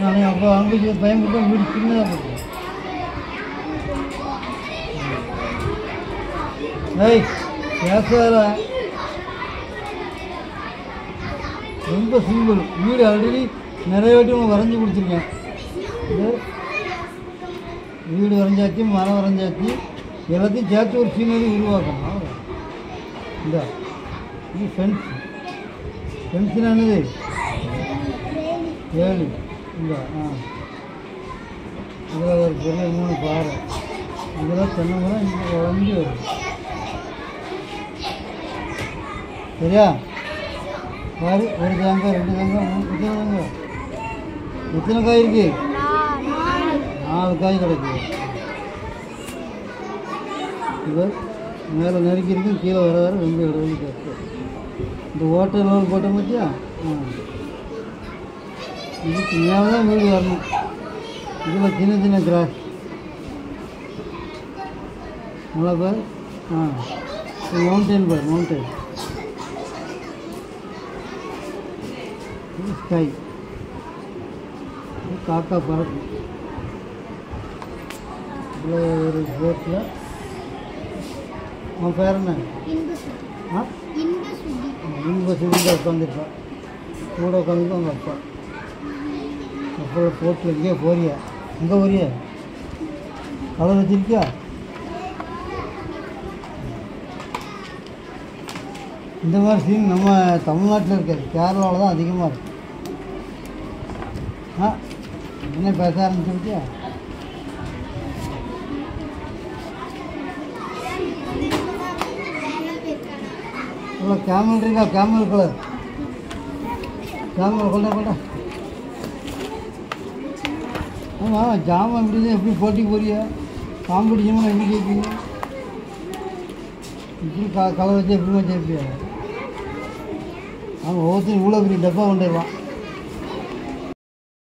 நான் அப்போ அங்கே பயன்பட்டு வீடு சின்னதாக போட்டு ஏய் பேசாத. ரொம்ப சிம்பிள் வீடு ஆல்ரெடி நிறைய வாட்டி உனக்கு வரைஞ்சி கொடுத்துருக்கேன். இது வீடு வரைஞ்சாச்சு மரம் வரைஞ்சாச்சு எல்லாத்தையும் சேர்த்து ஒரு சீனரி உருவாக்கணும் இந்த இது ஃபென்ஸ் ஃபென்ஸ்னா என்னது? ஏழு. இந்த ஆ. இதில் ஒரு பெரிய மூணு பாறை இதில் தென்னை மரம் இங்கே வளைஞ்சு வரும். சரியா? பாரு ஒரு தேங்காய் ரெண்டு தேங்காய் மூணு எத்தனை தேங்காய்? எத்தனை காய் இருக்கு? நாலு காய் கிடைக்குது இது மேலே நறுக்கி இருக்கு கீழே வர வர ரொம்ப இடவெளி கஷ்டம். இந்த ஓட்டை லோன் போட்ட பற்றியா ஆ. சின்ன சின்ன கிராஸ் நல்லா பார் ஆ மவுண்டைன் பார் மவுண்டைன் இது ஸ்கை இது காக்கா பறக்கும் இதில் ஒரு போட்டில் உன் பேர் என்ன ஆ இன்ப சுடியில் உட்காந்துருப்பா கூட உட்காந்துட்டு அவங்க அப்பா எப்போ போட்டில் எங்கேயோ போறிய எங்கே போறியா கலர் வச்சிருக்கியா? இந்த மாதிரி சீன் நம்ம தமிழ்நாட்டில் இருக்காது கேரளாவில் தான் அதிகமாக இருக்கு. ஆ என்ன பேச ஆரம்பிச்சிருக்கியா? இல்லை கேமல் இருக்கா? கேமல் கலர் கேமல் கொண்டா கொண்டா. ஆமாம் ஜாமான் இப்படி எப்படி போட்டி போறியா? காம்படிஷன் எப்படி கேட்பீங்க? இப்படி க கலர் வச்சு எப்படிமா ஜெயிப்பியா ஆமாம் ஒவ்வொருத்தரும் இவ்வளோ பெரிய டப்பா கொண்டு வருவான்